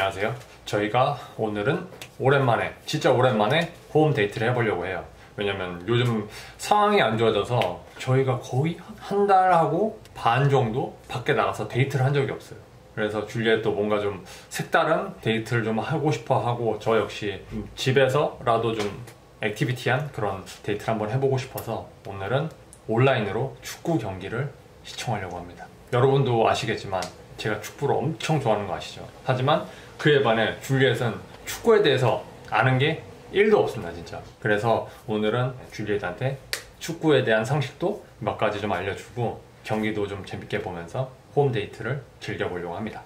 안녕하세요. 저희가 오늘은 오랜만에, 진짜 오랜만에 홈 데이트를 해보려고 해요. 왜냐면 요즘 상황이 안 좋아져서 저희가 거의 한 달하고 반 정도 밖에 나가서 데이트를 한 적이 없어요. 그래서 줄리엣도 뭔가 좀 색다른 데이트를 좀 하고 싶어 하고 저 역시 집에서라도 좀 activity한 그런 데이트를 한번 해보고 싶어서 오늘은 온라인으로 축구 경기를 시청하려고 합니다. 여러분도 아시겠지만 제가 축구를 엄청 좋아하는 거 아시죠? 하지만 그에 반해 줄리엣은 축구에 대해서 아는 게 1도 없습니다, 진짜. 그래서 오늘은 줄리엣한테 축구에 대한 상식도 몇 가지 좀 알려주고 경기도 좀 재밌게 보면서 홈 데이트를 즐겨보려고 합니다.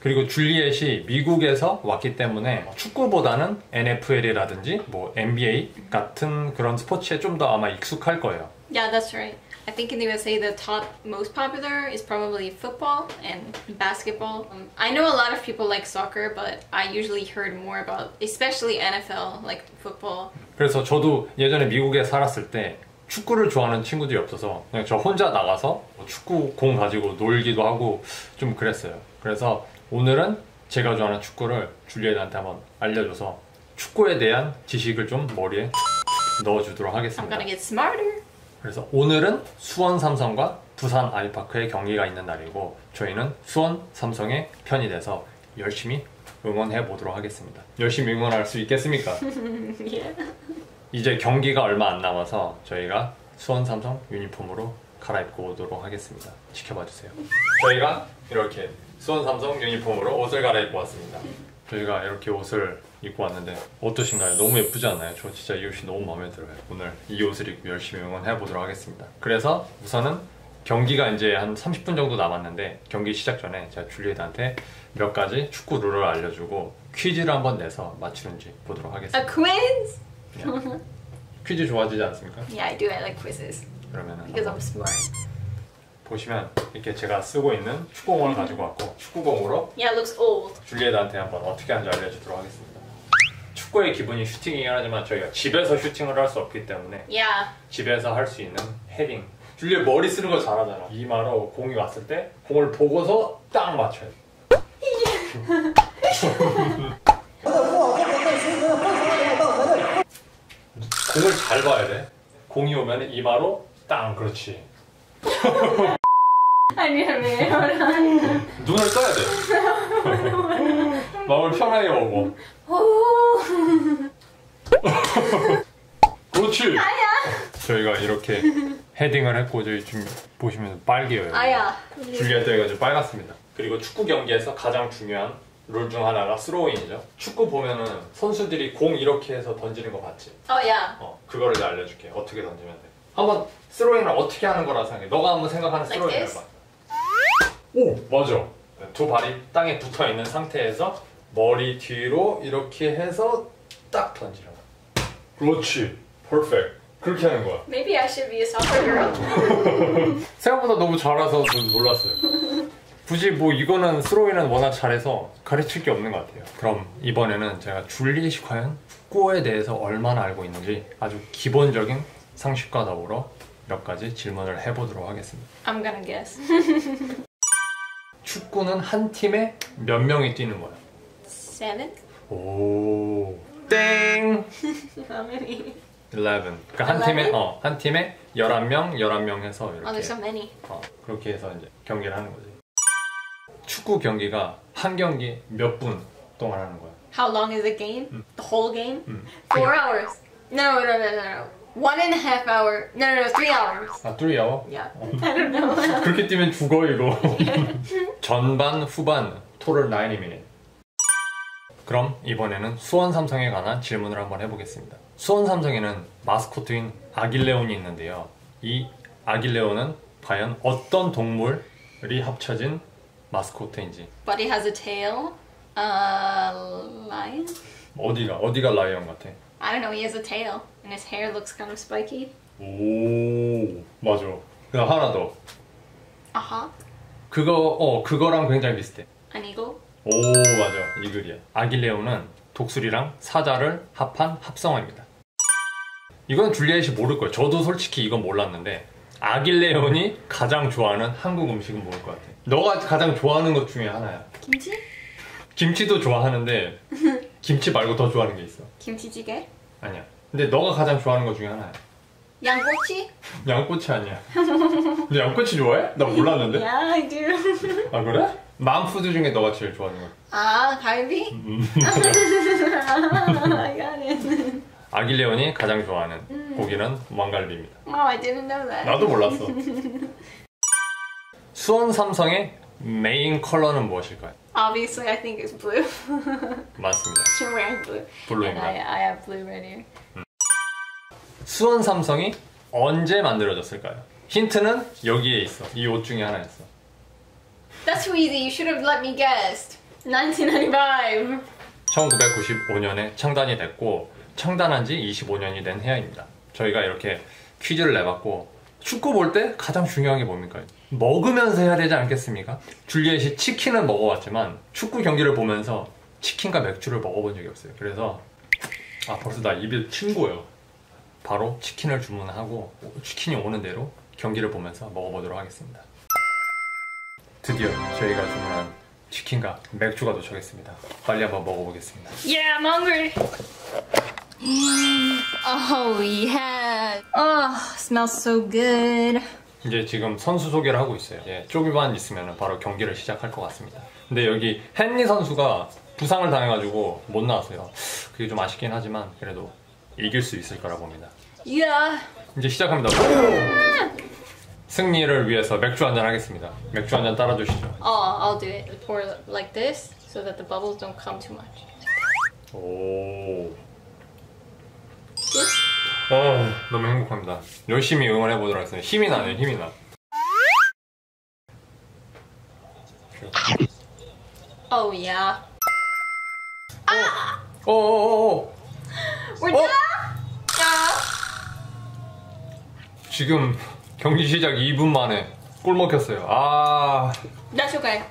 그리고 줄리엣이 미국에서 왔기 때문에 축구보다는 NFL이라든지 뭐 NBA 같은 그런 스포츠에 좀 더 아마 익숙할 거예요. Yeah, that's right. I think in the USA the top most popular is probably football and basketball. Um, I know a lot of people like soccer, but I usually heard more about especially NFL, like football. 그래서 저도 예전에 미국에 살았을 때 축구를 좋아하는 친구들이 없어서 그냥 저 혼자 나가서 뭐 축구 공 가지고 놀기도 하고 좀 그랬어요. 그래서 오늘은 제가 좋아하는 축구를 줄리엣한테 한번 알려줘서 축구에 대한 지식을 좀 머리에 넣어주도록 I'm 하겠습니다. gonna get smarter. 그래서 오늘은 수원 삼성과 부산 아이파크의 경기가 있는 날이고 저희는 수원 삼성의 편이 돼서 열심히 응원해 보도록 하겠습니다. 열심히 응원할 수 있겠습니까? yeah. 이제 경기가 얼마 안 남아서 저희가 수원 삼성 유니폼으로 갈아입고 오도록 하겠습니다. 지켜봐 주세요. 저희가 이렇게 수원 삼성 유니폼으로 옷을 갈아입고 왔습니다. 저희가 이렇게 옷을 입고 왔는데 어떠신가요? 너무 예쁘지 않나요? 저 진짜 이 옷이 너무 마음에 들어요. 오늘 이 옷을 입고 열심히 응원해 보도록 하겠습니다. 그래서 우선은 경기가 이제 한 30분 정도 남았는데 경기 시작 전에 제가 줄리엣한테 몇 가지 축구 룰을 알려주고 퀴즈를 한번 내서 맞추는지 보도록 하겠습니다. A quiz? 퀴즈 좋아하지 않습니까? Yeah, I do. I like quizzes 그러면은 because I'm smart. 보시면 이렇게 제가 쓰고 있는 축구공을 가지고 왔고 축구공으로 Yeah, looks old. 줄리엣한테 한번 어떻게 하는지 알려주도록 하겠습니다. 축구의 기본이 슈팅이긴 하지만 저희가 집에서 슈팅을 할 수 없기 때문에 Yeah. 집에서 할 수 있는 헤딩. 줄리엣 머리 쓰는 거 잘하잖아. 이마로 공이 왔을 때 공을 보고서 딱 맞춰야 돼. 공을 잘 봐야 돼. 공이 오면 이마로 땅 그렇지. Hold on. 눈을 떠야 돼. 마음을 편하게 먹어. 그렇지. 저희가 이렇게 헤딩을 했고 저희 지금 보시면 빨개요. 아야. 줄리엣 저희가 좀 빨갛습니다. 그리고 축구 경기에서 가장 중요한 룰 중 하나가 스로잉이죠. 축구 보면은 선수들이 공 이렇게 해서 던지는 거 봤지? Oh yeah. 어, 그거를 내가 알려줄게. 어떻게 던지면 돼. 한번 스로잉을 어떻게 하는 거라 생각해. 너가 한번 생각하는 Like 스로잉을? 해봐. 오, 맞아. 두 발이 땅에 붙어 있는 상태에서 머리 뒤로 이렇게 해서 딱 던지는 거야. 그렇지. Perfect. 그렇게 하는 거야. Maybe I should be a soccer girl. 생각보다 너무 잘해서 좀 놀랐어요. 굳이 뭐 이거는 스로잉은 워낙 잘해서 가르칠 게 없는 것 같아요. 그럼 이번에는 제가 줄리엣이 과연 축구에 대해서 얼마나 알고 있는지 아주 기본적인 상식과 더불어 몇 가지 질문을 해보도록 하겠습니다. I'm gonna guess. 축구는 한 팀에 몇 명이 뛰는 거야? Seven? 오. 땡! How many? 11. 그러니까 한 팀에, 11? 어, 한 팀에 11명, 11명 해서 Oh, 이렇게. there's so many. 어, 그렇게 해서 이제 경기를 하는 거지. 축구 경기가 한 경기 몇 분 동안 하는 거야? How long is the game? The whole game? Mm. Four hours. No, no, no, no, no. One and a half hour. No, no, no, three hours. 아, 3아워? Yeah. I don't know. 그렇게 뛰면 죽어, 이거. 전반, 후반, 토를 90미닛. 그럼 이번에는 수원 삼성에 관한 질문을 한번 해보겠습니다. 수원 삼성에는 마스코트인 아길레온이 있는데요. 이 아길레온은 과연 어떤 동물이 합쳐진 마스코트인지 But it has a tail. Uh, lion? 어디가 어디가 라이언 같아? I don't know. He has a tail, and his hair looks kind of spiky. 오 맞아. 그 하나 더. Uh huh. 그거 어 그거랑 굉장히 비슷해. An eagle. 오 맞아 이 글이야. 아길레오는 독수리랑 사자를 합한 합성어입니다. 이건 줄리엣이 모를 거예요. 저도 솔직히 이건 몰랐는데 아길레온이 가장 좋아하는 한국 음식은 뭐일 것 같아? 너가 가장 좋아하는 것 중에 하나야. Kimchi? 김치도 좋아하는데 김치 말고 더 좋아하는 게 있어. 김치찌개? 아니야. 근데 너가 가장 좋아하는 것 중에 하나야. 양꼬치? 양꼬치 아니야. 근데 양꼬치 좋아해? 나 몰랐는데. Yeah, I do. 아 그래? 맘푸드 중에 너가 제일 좋아하는 거. 아, 갈비? 음. 아길레온이 가장 좋아하는 고기는 왕갈비입니다. That. 나도 몰랐어. 수원 삼성의 메인 컬러는 무엇일까요? Obviously, I think it's blue. 맞습니다. You're wearing blue. Blue입니다. I, I have blue right here. 수원 삼성이 언제 만들어졌을까요? 힌트는 여기에 있어. 이 옷 중에 하나였어. That's too easy. You should have let me guess. 1995. 1995년에 창단이 됐고 창단한 지 25년이 된 해야입니다. 저희가 이렇게 퀴즈를 내봤고 축구 볼 때 가장 중요한 게 뭡니까? 먹으면서 해야 되지 않겠습니까? 줄리엣이 치킨을 먹어봤지만 축구 경기를 보면서 치킨과 맥주를 먹어본 적이 없어요. 그래서 아 벌써 나 입에 친 거예요. 바로 치킨을 주문하고 치킨이 오는 대로 경기를 보면서 먹어보도록 하겠습니다. 드디어 저희가 주문한 치킨과 맥주가 도착했습니다. 빨리 한번 먹어보겠습니다. Yeah, I'm hungry. oh, yeah. Oh, smells so good. 이제 지금 선수 소개를 하고 있어요. 예, 조금만 있으면 바로 경기를 시작할 것 같습니다. 근데 여기 헨리 선수가 부상을 당해가지고 못 나왔어요. 그게 좀 아쉽긴 하지만 그래도 이길 수 있을 거라 봅니다. Yeah. 이제 시작합니다. 승리를 위해서 맥주 한잔 하겠습니다. 맥주 한잔 따라 주시죠. Oh, I'll do it. Pour like this so that the bubbles don't come too much. 오. 어, 너무 행복합니다. 열심히 응원해 보도록 하겠습니다. 힘이 나네요, 힘이 나. Oh, yeah. 어, 어, 어, 어. We're Oh. done? 지금 경기 시작 2분 만에 골 먹혔어요. 아, That's okay.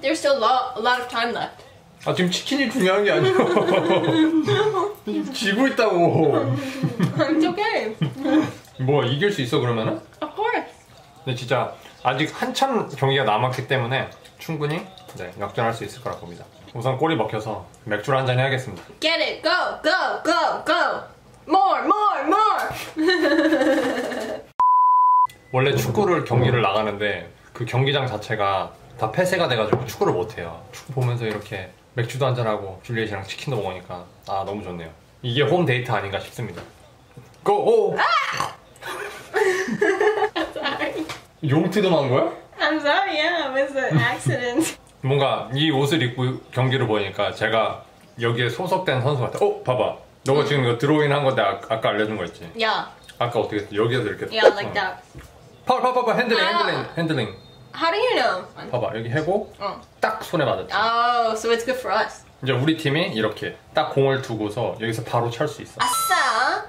There's still a lot, a lot of time left. 아 지금 치킨이 중요한 게 아니에요. 지고 있다고. it's okay. 뭐 이길 수 있어 그러면은? Of course. 근데 진짜 아직 한참 경기가 남았기 때문에 충분히 네, 역전할 수 있을 거라 봅니다. 우선 골이 먹혀서 맥주를 한 잔 해야겠습니다. Get it. Go, go, go, go. More, more, more. 원래 축구를 경기를 나가는데 그 경기장 자체가 다 폐쇄가 돼가지고 축구를 못 해요. 축구 보면서 이렇게 맥주도 한잔 하고 줄리엣이랑 치킨도 먹으니까 아 너무 좋네요. 이게 홈 데이트 아닌가 싶습니다. 고! 오! 용트도 한 거야? I'm sorry. Yeah, it was an accident. 뭔가 이 옷을 입고 경기를 보니까 제가 여기에 소속된 선수 같아. 어, 봐봐. 너가 지금 이거 스로잉 한 건데 아, 아까 알려준 거 있지? yeah. 아까 어떻게 했어? 여기에서 이렇게. Yeah, like that. 봐, 봐, 봐, 봐. 핸들링, 아. 핸들링, 핸들링. How do you know? 봐봐. 여기 해고 Oh. 딱 손에 맞았지. Oh, so it's good for us. 이제 우리 팀이 이렇게 딱 공을 두고서 여기서 바로 찰 수 있어. 아싸.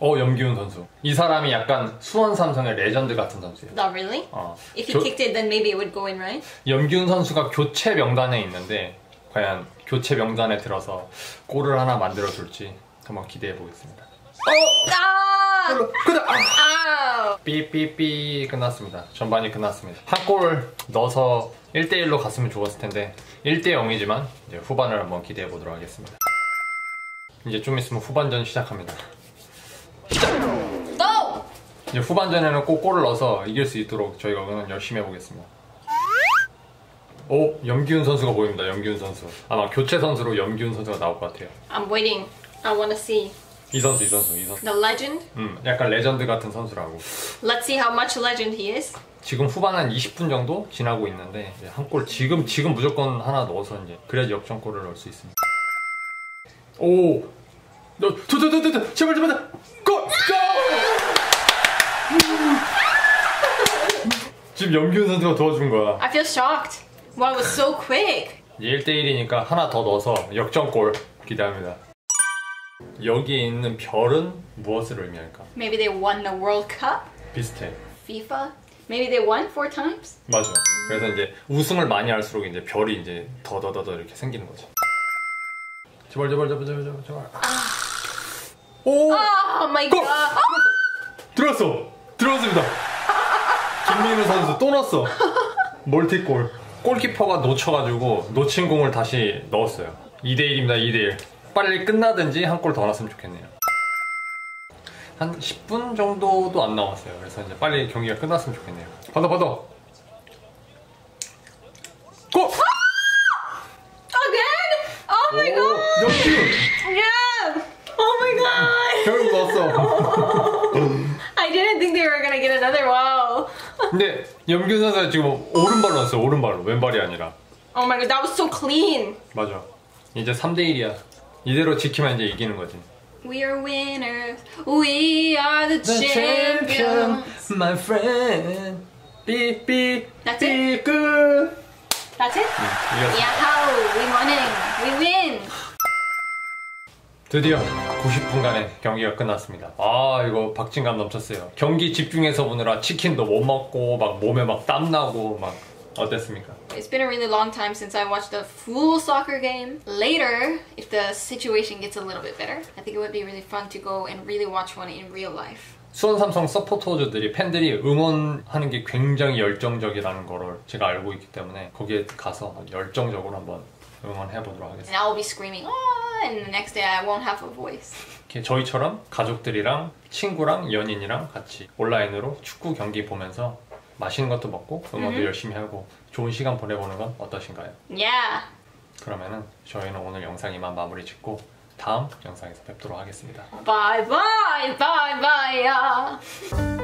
어, 염기훈 선수. 이 사람이 약간 수원 삼성의 레전드 같은 선수예요. Not really. 어. If he 교- kicked it, then maybe it would go in, right? 염기훈 선수가 교체 명단에 있는데 과연 교체 명단에 들어서 골을 하나 만들어 줄지 한번 기대해 보겠습니다. Ah! 그래. 아. 삐삐삐 끝났습니다. 전반이 끝났습니다. 한 골 넣어서 1대1로 갔으면 좋았을 텐데 1대0이지만 이제 후반을 한번 기대해 보도록 하겠습니다. 이제 좀 있으면 후반전 시작합니다. Go! 이제 후반전에는 꼭 골을 넣어서 이길 수 있도록 저희가 응원 열심히 해보겠습니다. 오, 염기훈 선수가 보입니다. 염기훈 선수. 아마 교체 선수로 염기훈 선수가 나올 것 같아요. I'm waiting. I want to see 이 선수, 이 선수, 이 선수. the legend. 음, 약간 레전드 같은 선수라고. Let's see how much legend he is. 지금 후반 한 20분 정도 지나고 있는데 한 골 지금 지금 무조건 하나 넣어서 이제 그래야지 역전골을 넣을 수 있습니다. 오, 너, 저, 저, 저, 저, 저, 제발, 제발. 골, 골! 지금 염기훈 선수가 도와준 거야. I feel shocked. Wow, it was so quick. 이제 1대 1이니까 하나 더 넣어서 역전골 기대합니다. 여기에 있는 별은 무엇을 의미할까? Maybe they won the World Cup? 비슷해. FIFA? Maybe they won four times? 맞아. 그래서 이제 우승을 많이 할수록 이제 별이 이제 더더더더 이렇게 생기는 거지. 제발 제발 제발 제발 제발 제발. 오 Oh my Go! god. 들어왔어 들어왔습니다. 김민우 선수 또 넣었어. 멀티골. 골키퍼가 놓쳐가지고 놓친 공을 다시 넣었어요. 2대1입니다, 2대1. 빨리 끝나든지 한 골더 넣었으면 좋겠네요. 한 10분 정도도 안 남았어요. 그래서 이제 빨리 경기가 끝났으면 좋겠네요. 받아, 받아! 골! Again? Oh my god! 역시! Yeah! Oh my god! 결국 넣었어. I didn't think they were gonna get another wow. 근데 염균 선수가 지금 오른발로 넣었어요. 오른발로. 왼발이 아니라. Oh my god, that was so clean. 맞아. 이제 3대 1이야. 이대로 지키면 이제 이기는 거지. We are winners. We are the, champions. my friend. 삐삐 That's it? 끝. That's it? 이겼어. Yeah, we winning. We win. 드디어 90분간의 경기가 끝났습니다. 아 이거 박진감 넘쳤어요. 경기 집중해서 보느라 치킨도 못 먹고 막 몸에 막 땀 나고 막 어땠습니까? It's been a really long time since I watched a full soccer game. Later, if the situation gets a little bit better, I think it would be really fun to go and really watch one in real life. 수원 삼성 서포터즈들이 팬들이 응원하는 게 굉장히 열정적이라는 거를 제가 알고 있기 때문에 거기에 가서 열정적으로 한번 응원해 보도록 And 하겠습니다. I'll be screaming, ah, and the next day I won't have a voice. 이렇게 저희처럼 가족들이랑 친구랑 연인이랑 같이 온라인으로 축구 경기 보면서 맛있는 것도 먹고 응원도 열심히 하고 좋은 시간 보내보는 건 어떠신가요? Yeah. 그러면은 저희는 오늘 영상 이만 마무리 짓고 다음 영상에서 뵙도록 하겠습니다. Bye bye, bye bye. Yeah.